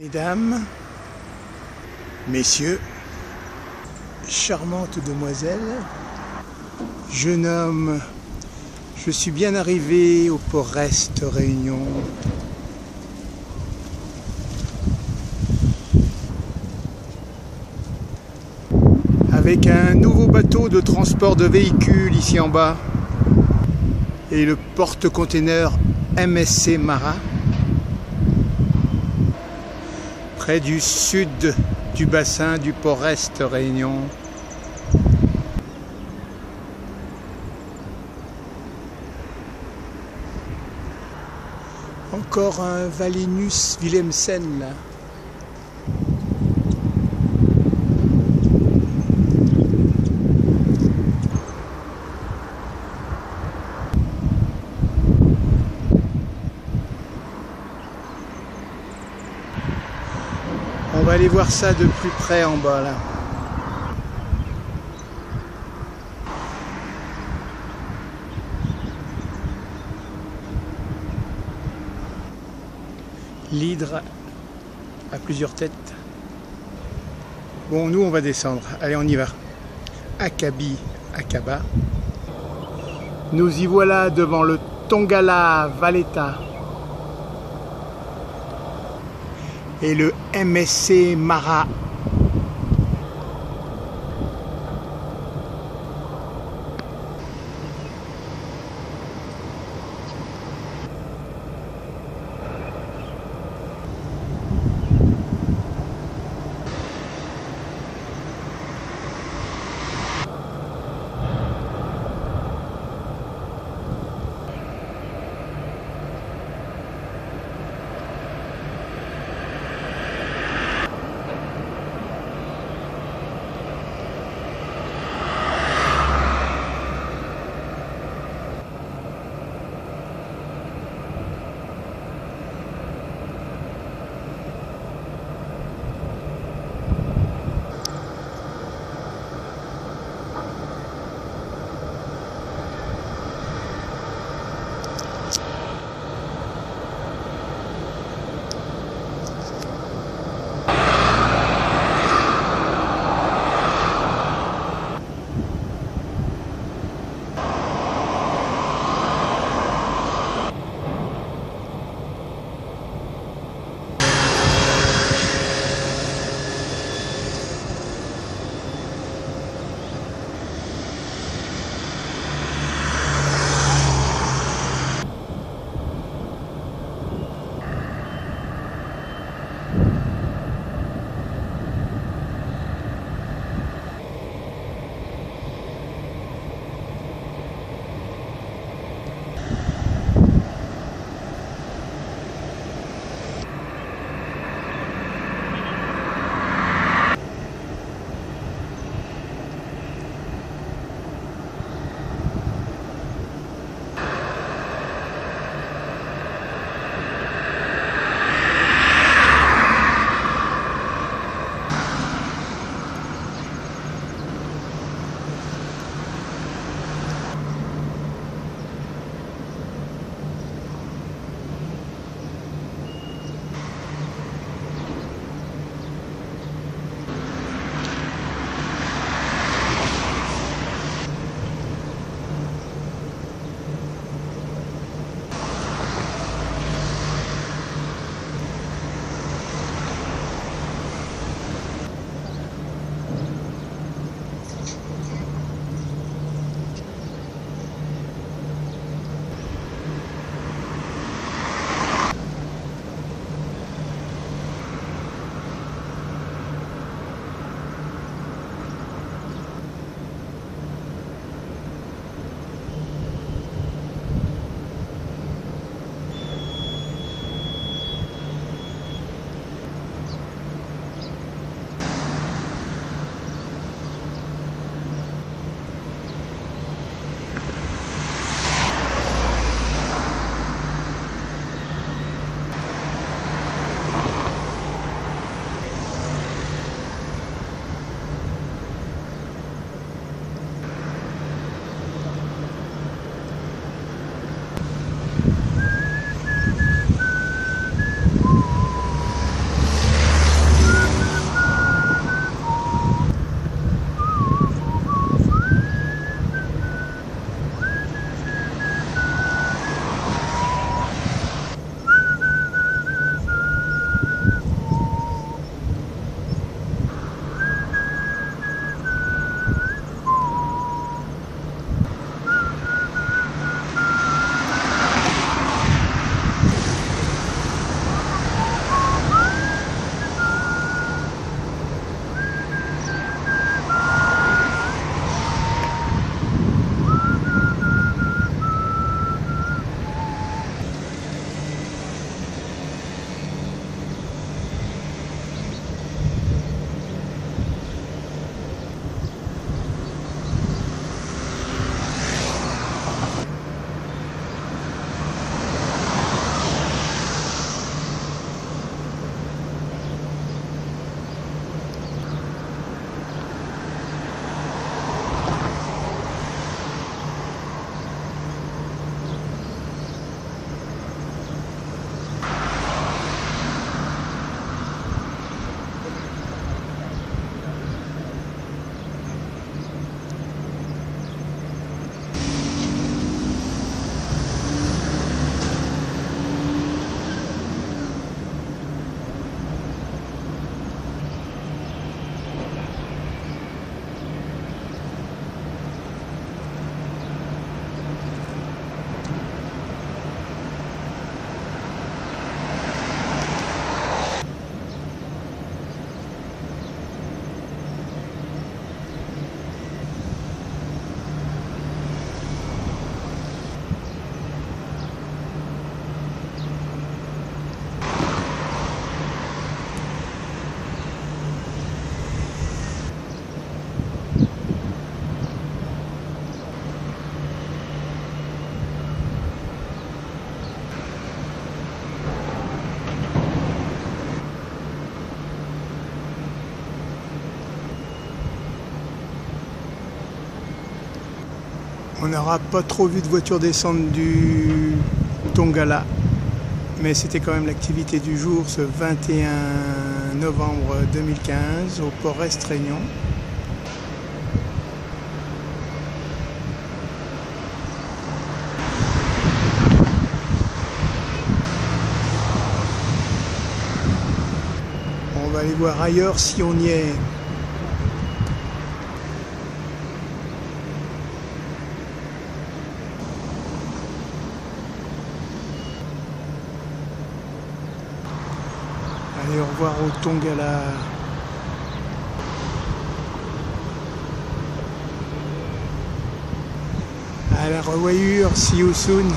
Mesdames, Messieurs, charmante demoiselle, jeune homme, je suis bien arrivé au port Est Réunion. Avec un nouveau bateau de transport de véhicules ici en bas et le porte-container MSC Marat. Près du sud du bassin du port Est Réunion. Encore un Valinus Willemsen. On va aller voir ça de plus près en bas là. L'hydre a plusieurs têtes. Bon, nous on va descendre. Allez, on y va. Akabi, Akaba. Nous y voilà devant le Tongala Valeta. Et le MSC Mara. On n'aura pas trop vu de voitures descendre du Tongala, mais c'était quand même l'activité du jour ce 21 novembre 2015 au port Restreignon. On va aller voir ailleurs si on y est. Allez, au revoir au Tongala. À la revoyure, see you soon.